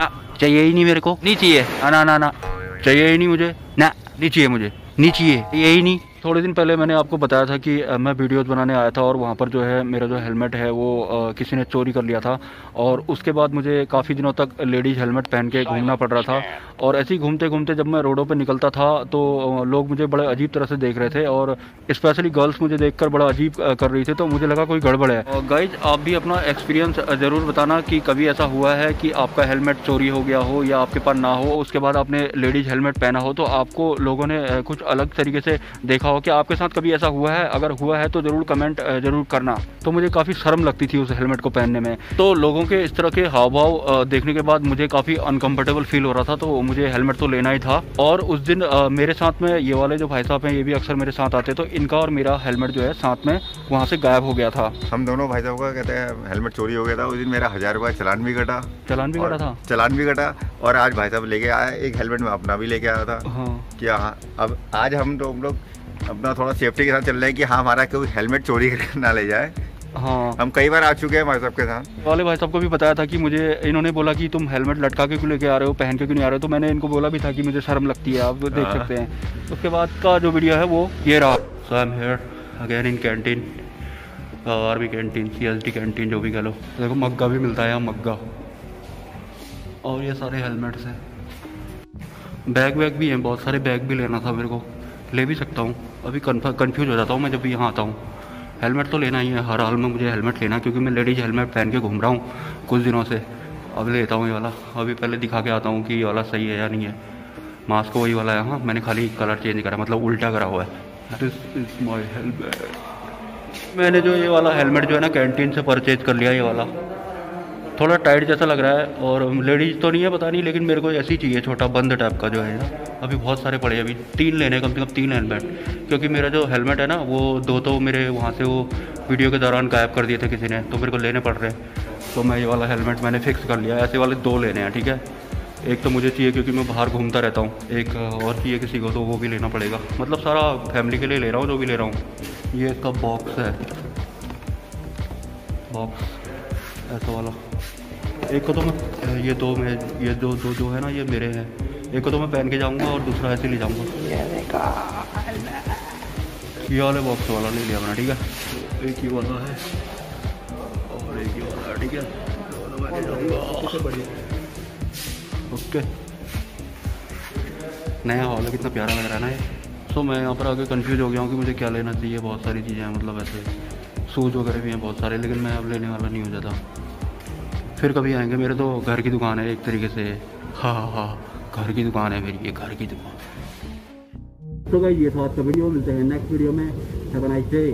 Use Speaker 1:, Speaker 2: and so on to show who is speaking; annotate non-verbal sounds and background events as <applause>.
Speaker 1: आ, चाहिए ही नहीं मेरे को। नहीं चाहिए। ना ना ना चाहिए ही नहीं मुझे। ना नहीं चाहिए मुझे। नहीं चाहिए। यही नहीं। थोड़े दिन पहले मैंने आपको बताया था कि मैं वीडियोज़ बनाने आया था और वहाँ पर जो है, मेरा जो हेलमेट है, वो किसी ने चोरी कर लिया था और उसके बाद मुझे काफ़ी दिनों तक लेडीज़ हेलमेट पहन के घूमना पड़ रहा था और ऐसे ही घूमते घूमते जब मैं रोडों पर निकलता था तो लोग मुझे बड़े अजीब तरह से देख रहे थे और स्पेशली गर्ल्स मुझे देख बड़ा अजीब कर रही थी तो मुझे लगा कोई गड़बड़ है। गाइज़ आप भी अपना एक्सपीरियंस ज़रूर बताना कि कभी ऐसा हुआ है कि आपका हेलमेट चोरी हो गया हो या आपके पास ना हो, उसके बाद आपने लेडीज़ हेलमेट पहना हो तो आपको लोगों ने कुछ अलग तरीके से देखा हो कि आपके साथ कभी ऐसा हुआ है? अगर हुआ है तो ज़रूर कमेंट ज़रूर करना। तो मुझे काफ़ी शर्म लगती थी उस हेलमेट को पहनने में। तो लोगों के इस तरह के हाव भाव देखने के बाद मुझे काफ़ी अनकम्फर्टेबल फील हो रहा था तो मुझे हेलमेट तो लेना ही था। और उस दिन मेरे साथ में ये वाले जो भाई साहब हैं ये भी अक्सर मेरे साथ आते तो इनका और मेरा हेलमेट जो है साथ में वहाँ से गायब हो गया था।
Speaker 2: हम दोनों भाई साहब का कहते हैं हेलमेट चोरी हो गया था। उस दिन मेरा हज़ार रुपये चलान भी कटा।
Speaker 1: चलान भी कटा था?
Speaker 2: चलान भी कटा। और आज भाई साहब लेके आया एक हेलमेट में अपना भी लेके आया था। हाँ। कि हाँ अब आज हम तो हम लोग अपना थोड़ा सेफ्टी के साथ चल रहे हैं कि हाँ हमारा कोई हेलमेट चोरी <laughs> ना ले जाए। हाँ। हम कई बार आ चुके हैं भाई साहब के साथ।
Speaker 1: वाले भाई साहब को भी बताया था कि मुझे इन्होंने बोला कि तुम हेलमेट लटका के क्यों लेके आ रहे हो पहन के क्यों नहीं आ रहे हो? तो मैंने इनको बोला भी था कि मुझे शर्म लगती है आप देख हाँ। सकते हैं। उसके बाद का जो वीडियो है वो ये रहा। So I am here again in canteen R B canteen C S D canteen जो भी कह लो देखो मग्गा भी मिलता है यहाँ मग्गा। और ये सारे हेलमेट्स हैं। बैग वैग भी हैं बहुत सारे बैग भी लेना था मेरे को। ले भी सकता हूँ। अभी कन्फ्यूज़ हो जाता हूँ मैं जब भी यहाँ आता हूँ। हेलमेट तो लेना ही है, हर हाल में मुझे हेलमेट लेना क्योंकि मैं लेडीज़ हेलमेट पहन के घूम रहा हूँ कुछ दिनों से। अब लेता हूँ ये वाला। अभी पहले दिखा के आता हूँ कि ये वाला सही है या नहीं है। मास्क वही वाला है हाँ मैंने खाली कलर चेंज करा मतलब उल्टा करा हुआ है। दिस इज़ माई हेलमेट मैंने जो ये वाला हेलमेट जो है ना कैंटीन से परचेज कर लिया ये वाला। थोड़ा टाइट जैसा लग रहा है और लेडीज़ तो नहीं है, पता नहीं, लेकिन मेरे को ऐसी चाहिए, छोटा बंद टाइप का जो है ना। अभी बहुत सारे पड़े हैं, अभी तीन लेने, कम से कम तीन हेलमेट क्योंकि मेरा जो हेलमेट है ना, वो दो तो मेरे वहाँ से वो वीडियो के दौरान गायब कर दिए थे किसी ने तो मेरे को लेने पड़ रहे हैं। तो मैं ये वाला हेलमेट मैंने फिक्स कर लिया, ऐसे वाले दो लेने हैं, ठीक है? एक तो मुझे चाहिए क्योंकि मैं बाहर घूमता रहता हूँ, एक और चाहिए किसी को तो वो भी लेना पड़ेगा। मतलब सारा फैमिली के लिए ले रहा हूँ, जो भी ले रहा हूँ। ये इसका बॉक्स है। बॉक्स ऐसा वाला। एक को तो मैं ये दो में ये दो दो जो है ना ये मेरे हैं। एक को तो मैं पहन के जाऊँगा और दूसरा ऐसे ले जाऊँगा। ये वाले बॉक्स वाला नहीं लिया मैंने ठीक है? एक ही वाला है। और एक ही वाला ठीक है? ओके। नया हॉल है कितना प्यारा लग रहा है ना ये। सो मैं यहाँ पर आगे कंफ्यूज हो गया हूँ कि मुझे क्या लेना चाहिए। बहुत सारी चीज़ें हैं मतलब ऐसे। शूज़ वगैरह भी हैं बहुत सारे लेकिन मैं अब लेने वाला नहीं हो जाता फिर कभी आएँगे? मेरे तो घर की दुकान है एक तरीके से। हाँ हाँ हाँ। घर की दुकान है मेरी ये घर की दुकान। तो भाई ये था आज का वीडियो। मिलते हैं नेक्स्ट वीडियो में। Have a nice day